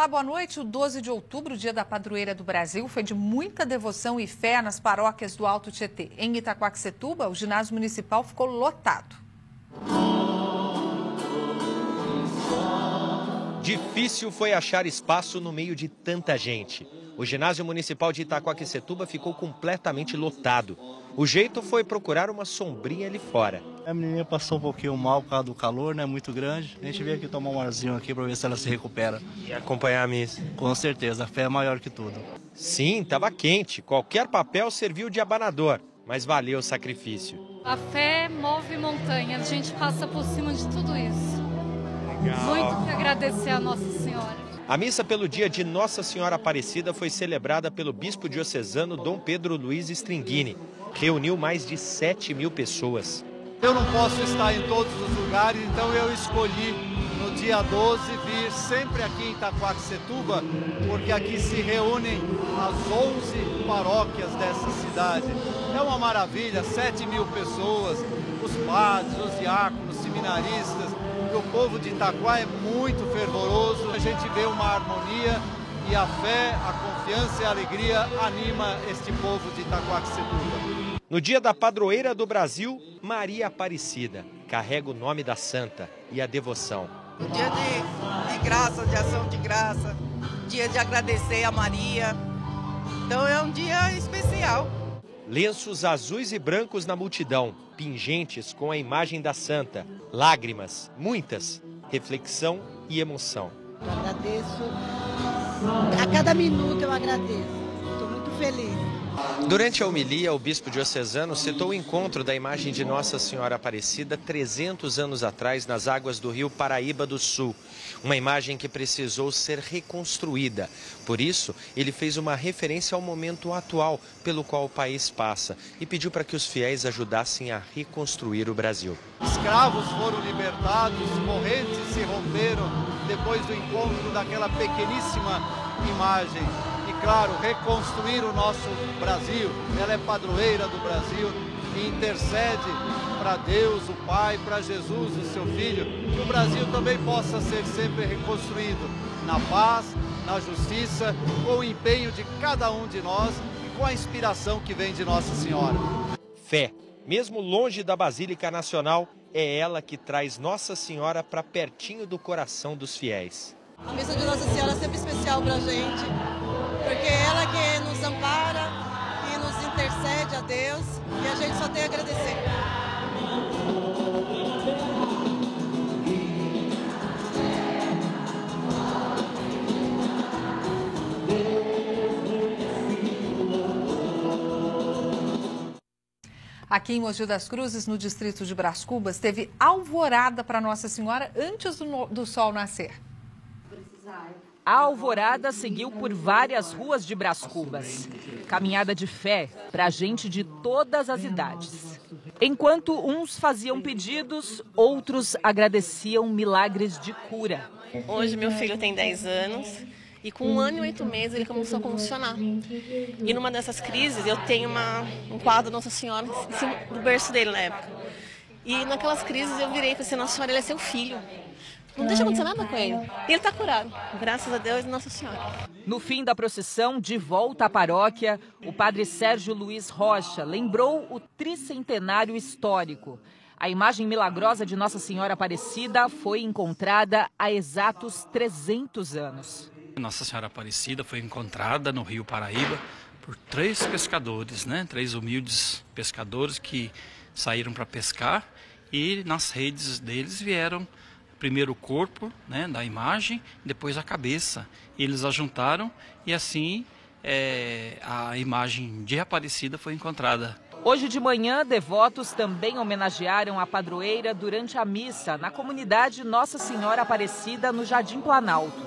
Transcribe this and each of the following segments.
Olá, boa noite. O 12 de outubro, dia da padroeira do Brasil, foi de muita devoção e fé nas paróquias do Alto Tietê. Em Itaquaquecetuba, o ginásio municipal ficou lotado. Difícil foi achar espaço no meio de tanta gente. O ginásio municipal de Itaquaquecetuba ficou completamente lotado. O jeito foi procurar uma sombrinha ali fora. A menininha passou um pouquinho mal por causa do calor, né? Muito grande. A gente veio aqui tomar um arzinho aqui para ver se ela se recupera. E acompanhar a missa. Com certeza, a fé é maior que tudo. Sim, estava quente. Qualquer papel serviu de abanador, mas valeu o sacrifício. A fé move montanhas. A gente passa por cima de tudo isso. Legal. Muito que agradecer a Nossa Senhora. A missa pelo dia de Nossa Senhora Aparecida foi celebrada pelo bispo diocesano Dom Pedro Luiz Stringini. Reuniu mais de 7 mil pessoas. Eu não posso estar em todos os lugares, então eu escolhi no dia 12 vir sempre aqui em Itaquaquecetuba, porque aqui se reúnem as 11 paróquias dessa cidade. É uma maravilha, 7 mil pessoas, os padres, os diáconos, seminaristas, que o povo de Itaquá é muito fervoroso, a gente vê uma harmonia e a fé, a confiança e a alegria anima este povo de Itaquaquecetuba. No dia da padroeira do Brasil, Maria Aparecida carrega o nome da santa e a devoção. O dia de, de graça, de ação de graça, dia de agradecer a Maria. Então é um dia especial. Lenços azuis e brancos na multidão, pingentes com a imagem da santa, lágrimas, muitas, reflexão e emoção. Eu agradeço, a cada minuto eu agradeço, estou muito feliz. Durante a homilia, o bispo diocesano citou o encontro da imagem de Nossa Senhora Aparecida 300 anos atrás nas águas do rio Paraíba do Sul. Uma imagem que precisou ser reconstruída. Por isso, ele fez uma referência ao momento atual pelo qual o país passa e pediu para que os fiéis ajudassem a reconstruir o Brasil. Escravos foram libertados, correntes se romperam depois do encontro daquela pequeníssima imagem claro, reconstruir o nosso Brasil. Ela é padroeira do Brasil e intercede para Deus, o Pai, para Jesus, o seu Filho, que o Brasil também possa ser sempre reconstruído na paz, na justiça, com o empenho de cada um de nós e com a inspiração que vem de Nossa Senhora. Fé, mesmo longe da Basílica Nacional, é ela que traz Nossa Senhora para pertinho do coração dos fiéis. A missa de Nossa Senhora é sempre especial para a gente porque é ela que nos ampara e nos intercede a Deus e a gente só tem a agradecer. Aqui em Mogi das Cruzes, no distrito de Brás Cubas, teve alvorada para Nossa Senhora antes do, do sol nascer. A alvorada seguiu por várias ruas de Brás Cubas. Caminhada de fé para gente de todas as idades. Enquanto uns faziam pedidos, outros agradeciam milagres de cura. Hoje meu filho tem 10 anos e com um ano e oito meses ele começou a convulsionar. E numa dessas crises eu tenho uma, um quadro Nossa Senhora do berço dele na época. E naquelas crises eu virei e falei assim, Nossa Senhora, ele é seu filho. Não deixa acontecer nada com ele. E ele está curado, graças a Deus e Nossa Senhora. No fim da procissão, de volta à paróquia, o padre Sérgio Luiz Rocha lembrou o tricentenário histórico. A imagem milagrosa de Nossa Senhora Aparecida foi encontrada há exatos 300 anos. Nossa Senhora Aparecida foi encontrada no Rio Paraíba por três pescadores, né? Três humildes pescadores que saíram para pescar e nas redes deles vieram primeiro o corpo né, da imagem, depois a cabeça. Eles a juntaram e assim é, a imagem de Aparecida foi encontrada. Hoje de manhã, devotos também homenagearam a padroeira durante a missa na comunidade Nossa Senhora Aparecida, no Jardim Planalto.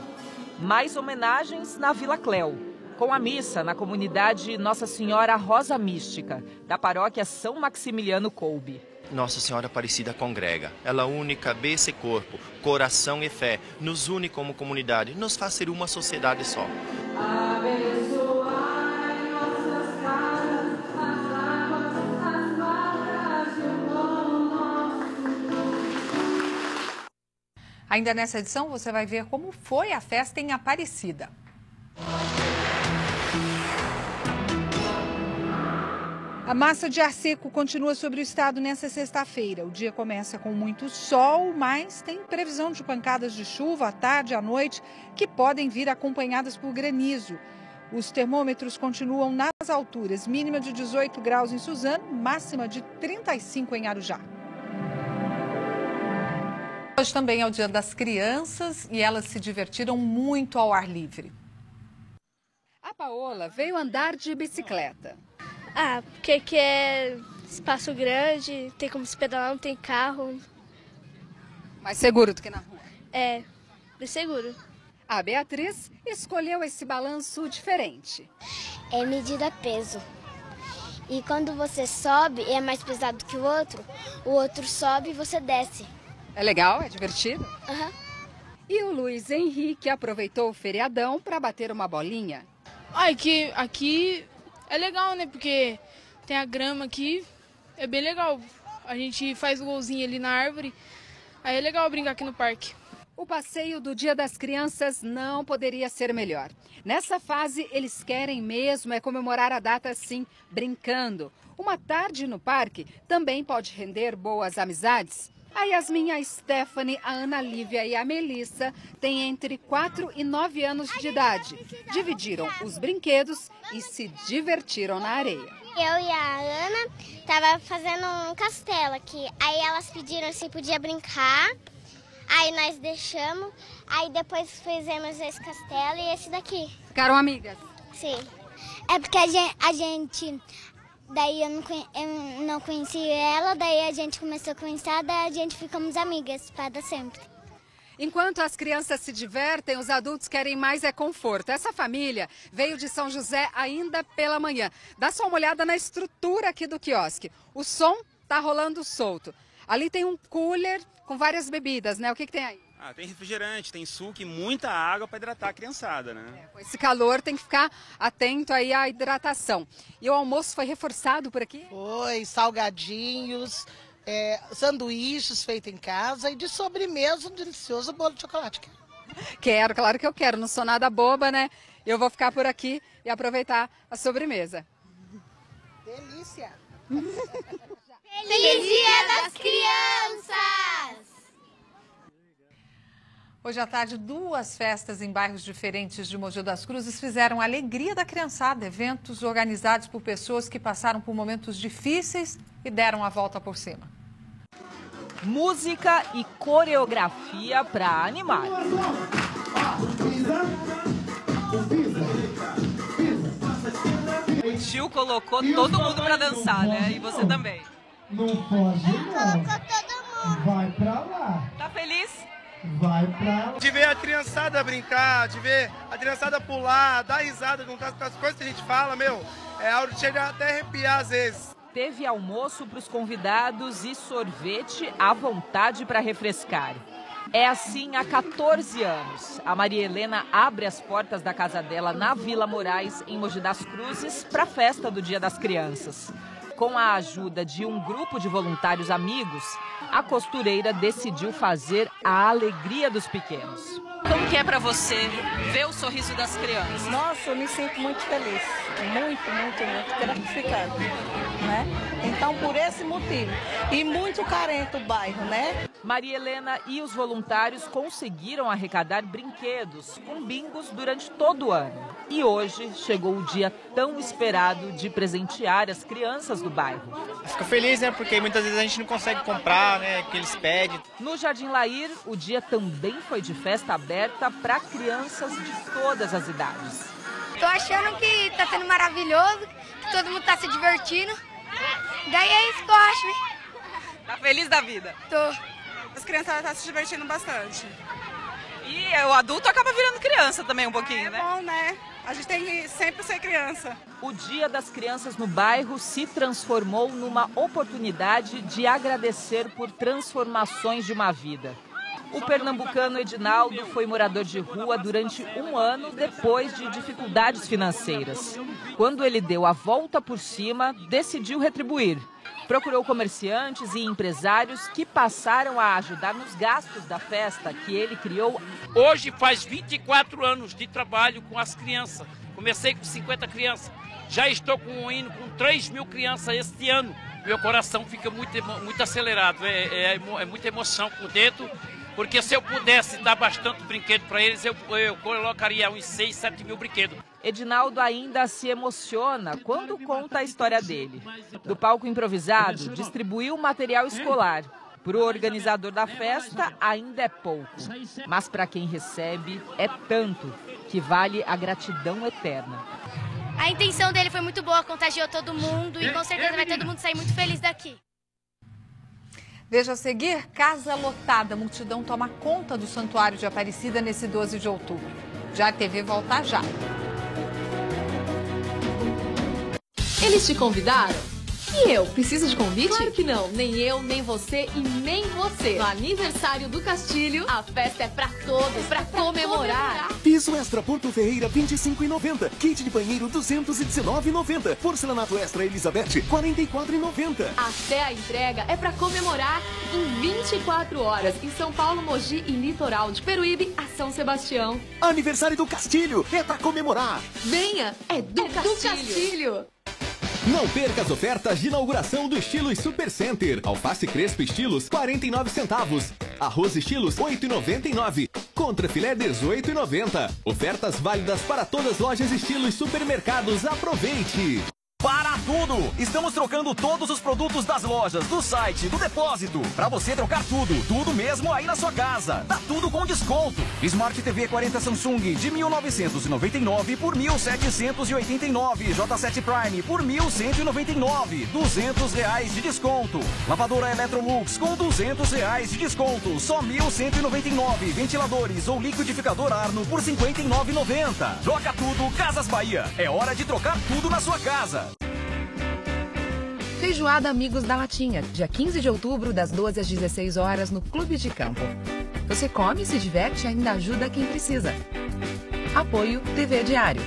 Mais homenagens na Vila Cléu, com a missa na comunidade Nossa Senhora Rosa Mística, da paróquia São Maximiliano Coube. Nossa Senhora Aparecida congrega. Ela une cabeça e corpo, coração e fé, nos une como comunidade, nos faz ser uma sociedade só. Ainda nessa edição, você vai ver como foi a festa em Aparecida. A massa de ar seco continua sobre o estado nesta sexta-feira. O dia começa com muito sol, mas tem previsão de pancadas de chuva à tarde e à noite que podem vir acompanhadas por granizo. Os termômetros continuam nas alturas, mínima de 18 graus em Suzano, máxima de 35 em Arujá. Hoje também é o Dia das Crianças e elas se divertiram muito ao ar livre. A Paola veio andar de bicicleta. Ah, porque aqui é espaço grande, tem como se pedalar, não tem carro. Mais seguro do que na rua? É, é seguro. A Beatriz escolheu esse balanço diferente. É medida peso. E quando você sobe e é mais pesado que o outro, o outro sobe e você desce. É legal? É divertido? Aham. Uhum. E o Luiz Henrique aproveitou o feriadão para bater uma bolinha. Ah, aqui, aqui é legal, né? Porque tem a grama aqui, é bem legal. A gente faz o golzinho ali na árvore, aí é legal brincar aqui no parque. O passeio do Dia das Crianças não poderia ser melhor. Nessa fase, eles querem mesmo é comemorar a data assim, brincando. Uma tarde no parque também pode render boas amizades. A Yasmin, a Stephanie, a Ana Lívia e a Melissa têm entre 4 e 9 anos de idade. Dividiram os brinquedos e se divertiram na areia. Eu e a Ana tava fazendo um castelo aqui. Aí elas pediram se podia brincar. Aí nós deixamos, aí depois fizemos esse castelo e esse daqui. Ficaram amigas? Sim. É porque a gente, a gente daí eu não, eu não conheci ela, daí a gente começou a conhecer, daí a gente ficamos amigas para sempre. Enquanto as crianças se divertem, os adultos querem mais é conforto. Essa família veio de São José ainda pela manhã. Dá só uma olhada na estrutura aqui do quiosque. O som tá rolando solto. Ali tem um cooler com várias bebidas, né? O que, que tem aí? Ah, tem refrigerante, tem suco e muita água para hidratar a criançada, né? É, com esse calor tem que ficar atento aí à hidratação. E o almoço foi reforçado por aqui? Foi, salgadinhos, é, sanduíches feitos em casa e de sobremesa um delicioso bolo de chocolate. Quero, claro que eu quero, não sou nada boba, né? Eu vou ficar por aqui e aproveitar a sobremesa. Delícia! Feliz Dia das Crianças! Hoje à tarde, duas festas em bairros diferentes de Mogi das Cruzes fizeram a alegria da criançada. Eventos organizados por pessoas que passaram por momentos difíceis e deram a volta por cima. Música e coreografia para animar. O tio colocou todo mundo para dançar, né? E você também. Não pode não. Colocou todo mundo. Vai pra lá. Tá feliz? Vai pra. De ver a criançada brincar, de ver a criançada pular, dar risada com as coisas que a gente fala, meu, é algo que chega até arrepiar às vezes. Teve almoço para os convidados e sorvete à vontade para refrescar. É assim há 14 anos. A Maria Helena abre as portas da casa dela na Vila Moraes, em Mogi das Cruzes, para a festa do Dia das Crianças. Com a ajuda de um grupo de voluntários amigos, a costureira decidiu fazer a alegria dos pequenos. Como que é para você ver o sorriso das crianças? Nossa, eu me sinto muito feliz, muito, muito, muito gratificante, né? Então, por esse motivo, e muito carente o bairro, né? Maria Helena e os voluntários conseguiram arrecadar brinquedos com bingos durante todo o ano. E hoje chegou o dia tão esperado de presentear as crianças do bairro. Fico feliz, né? Porque muitas vezes a gente não consegue comprar, né? Que eles pedem. No Jardim Lair, o dia também foi de festa aberta para crianças de todas as idades. Tô achando que tá sendo maravilhoso, que todo mundo tá se divertindo. Daí é isso que eu acho, né? Tá feliz da vida? Tô. As crianças estão se divertindo bastante. E o adulto acaba virando criança também um pouquinho, é né? É bom, né? A gente tem que sempre ser criança. O Dia das Crianças no bairro se transformou numa oportunidade de agradecer por transformações de uma vida. O pernambucano Edinaldo foi morador de rua durante um ano depois de dificuldades financeiras. Quando ele deu a volta por cima, decidiu retribuir. Procurou comerciantes e empresários que passaram a ajudar nos gastos da festa que ele criou. Hoje faz 24 anos de trabalho com as crianças. Comecei com 50 crianças. Já estou com, indo com 3 mil crianças este ano. Meu coração fica muito, muito acelerado. É, é, é muita emoção por dentro porque se eu pudesse dar bastante brinquedo para eles, eu, eu colocaria uns 6, 7 mil brinquedos. Edinaldo ainda se emociona quando conta a história dele. Do palco improvisado, distribuiu material escolar. Para o organizador da festa, ainda é pouco. Mas para quem recebe, é tanto que vale a gratidão eterna. A intenção dele foi muito boa, contagiou todo mundo e com certeza vai todo mundo sair muito feliz daqui. Veja a seguir, casa lotada, multidão toma conta do Santuário de Aparecida nesse 12 de outubro. Já a TV volta já. Eles te convidaram? E eu, preciso de convite? Claro que não, nem eu, nem você e nem você. No aniversário do Castilho, a festa é pra todos, pra, pra comemorar. comemorar. Piso Extra Porto Ferreira 25,90. Kit de banheiro 219,90. Porcelanato Extra Elizabeth 44,90. Até a entrega é pra comemorar em 24 horas em São Paulo, Mogi e Litoral de Peruíbe a São Sebastião. Aniversário do Castilho é pra comemorar. Venha, é do, é Castilho. do Castilho. Não perca as ofertas de inauguração do Estilos Super Center. Alface Crespo Estilos, 49 centavos. Arroz Estilos, 8,99. Contra filé, 18,90. Ofertas válidas para todas as lojas Estilos Supermercados. Aproveite! Tudo! Estamos trocando todos os produtos das lojas, do site, do depósito. Para você trocar tudo, tudo mesmo aí na sua casa. Tá tudo com desconto. Smart TV 40 Samsung de 1999 por 1789. J7 Prime por 1199. 200 reais de desconto. Lavadora Electrolux com 200 reais de desconto. Só 1199. Ventiladores ou liquidificador Arno por 59,90. Troca tudo, Casas Bahia. É hora de trocar tudo na sua casa. Feijoada Amigos da Latinha, dia 15 de outubro, das 12 às 16 horas, no Clube de Campo. Você come, se diverte e ainda ajuda quem precisa. Apoio TV Diário.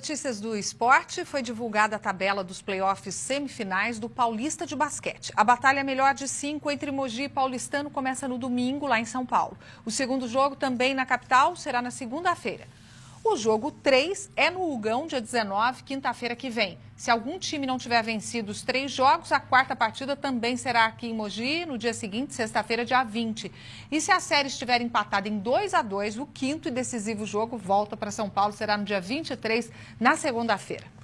Notícias do esporte. Foi divulgada a tabela dos playoffs semifinais do Paulista de Basquete. A batalha melhor de cinco entre Mogi e Paulistano começa no domingo, lá em São Paulo. O segundo jogo, também na capital, será na segunda-feira. O jogo 3 é no Ugão, dia 19, quinta-feira que vem. Se algum time não tiver vencido os três jogos, a quarta partida também será aqui em Mogi, no dia seguinte, sexta-feira, dia 20. E se a série estiver empatada em 2 a 2 o quinto e decisivo jogo volta para São Paulo, será no dia 23, na segunda-feira.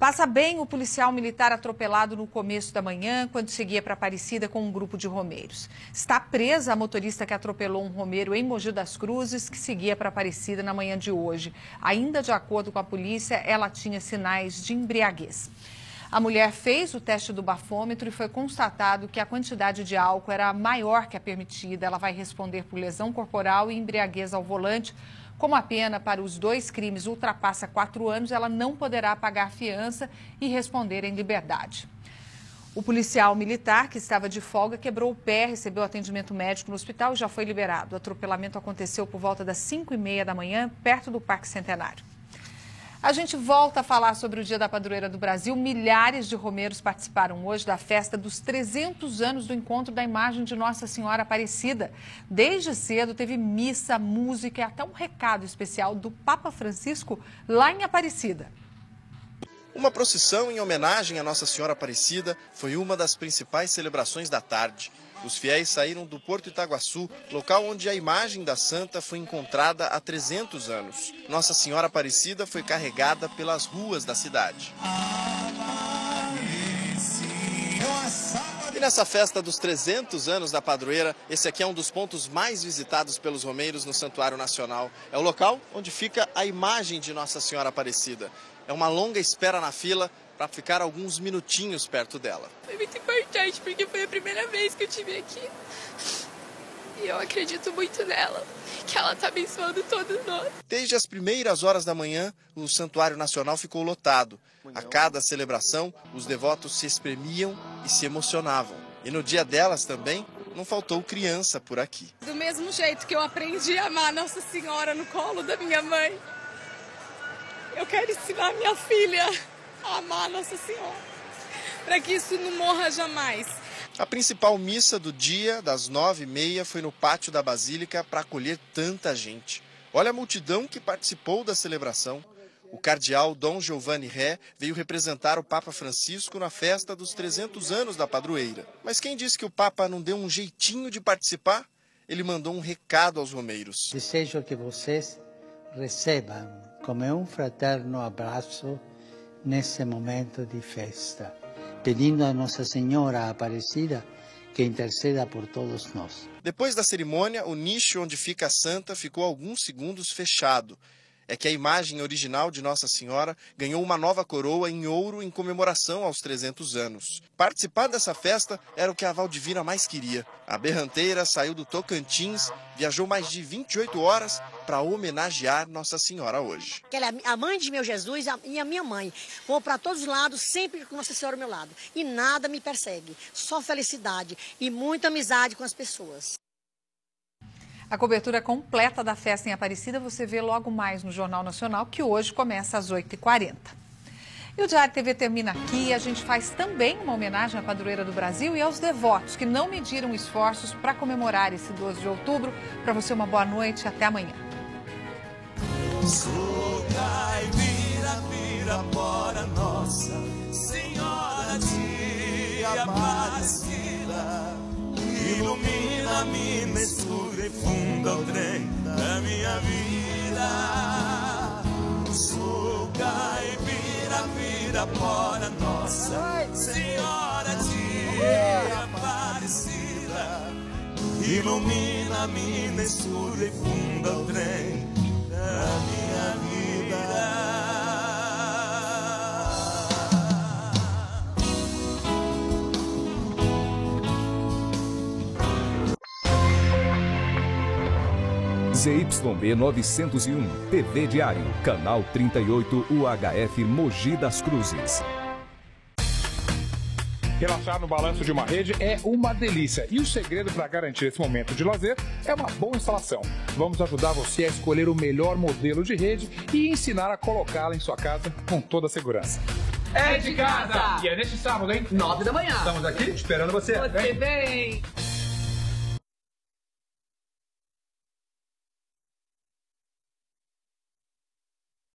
Passa bem o policial militar atropelado no começo da manhã, quando seguia para Aparecida com um grupo de romeiros. Está presa a motorista que atropelou um romeiro em Mogi das Cruzes, que seguia para Aparecida na manhã de hoje. Ainda de acordo com a polícia, ela tinha sinais de embriaguez. A mulher fez o teste do bafômetro e foi constatado que a quantidade de álcool era maior que a permitida. Ela vai responder por lesão corporal e embriaguez ao volante. Como a pena para os dois crimes ultrapassa quatro anos, ela não poderá pagar fiança e responder em liberdade. O policial militar, que estava de folga, quebrou o pé, recebeu atendimento médico no hospital e já foi liberado. O atropelamento aconteceu por volta das 5 e meia da manhã, perto do Parque Centenário. A gente volta a falar sobre o Dia da Padroeira do Brasil. Milhares de romeiros participaram hoje da festa dos 300 anos do encontro da imagem de Nossa Senhora Aparecida. Desde cedo teve missa, música e até um recado especial do Papa Francisco lá em Aparecida. Uma procissão em homenagem a Nossa Senhora Aparecida foi uma das principais celebrações da tarde. Os fiéis saíram do Porto Itaguaçu, local onde a imagem da santa foi encontrada há 300 anos. Nossa Senhora Aparecida foi carregada pelas ruas da cidade. E nessa festa dos 300 anos da padroeira, esse aqui é um dos pontos mais visitados pelos romeiros no Santuário Nacional. É o local onde fica a imagem de Nossa Senhora Aparecida. É uma longa espera na fila para ficar alguns minutinhos perto dela. Foi muito importante porque foi a primeira vez que eu estive aqui. E eu acredito muito nela, que ela está abençoando todos nós. Desde as primeiras horas da manhã, o Santuário Nacional ficou lotado. A cada celebração, os devotos se espremiam e se emocionavam. E no dia delas também, não faltou criança por aqui. Do mesmo jeito que eu aprendi a amar Nossa Senhora no colo da minha mãe, eu quero ensinar minha filha amar Nossa Senhora, para que isso não morra jamais. A principal missa do dia, das nove e meia, foi no pátio da Basílica para acolher tanta gente. Olha a multidão que participou da celebração. O cardeal Dom Giovanni Ré veio representar o Papa Francisco na festa dos 300 anos da padroeira. Mas quem disse que o Papa não deu um jeitinho de participar? Ele mandou um recado aos romeiros. Desejo que vocês recebam como um fraterno abraço nesse momento de festa, pedindo a Nossa Senhora Aparecida que interceda por todos nós. Depois da cerimônia, o nicho onde fica a santa ficou alguns segundos fechado é que a imagem original de Nossa Senhora ganhou uma nova coroa em ouro em comemoração aos 300 anos. Participar dessa festa era o que a Valdivina mais queria. A berranteira saiu do Tocantins, viajou mais de 28 horas para homenagear Nossa Senhora hoje. Ela é a mãe de meu Jesus e a minha mãe. Vou para todos os lados, sempre com Nossa Senhora ao meu lado. E nada me persegue, só felicidade e muita amizade com as pessoas. A cobertura completa da festa em Aparecida você vê logo mais no Jornal Nacional, que hoje começa às 8h40. E o Diário TV termina aqui. A gente faz também uma homenagem à padroeira do Brasil e aos devotos que não mediram esforços para comemorar esse 12 de outubro. Para você, uma boa noite e até amanhã. Senhora de Aparecida ilumina-me vira fora nossa Senhora de Aparecida. Ilumina-me na escura e funda o trem ZYB 901, TV Diário, Canal 38 UHF Mogi das Cruzes. Relaxar no balanço de uma rede é uma delícia e o segredo para garantir esse momento de lazer é uma boa instalação. Vamos ajudar você a escolher o melhor modelo de rede e ensinar a colocá-la em sua casa com toda a segurança. É de casa! E é neste sábado, hein? Nove da manhã. Estamos aqui esperando você. Você vem!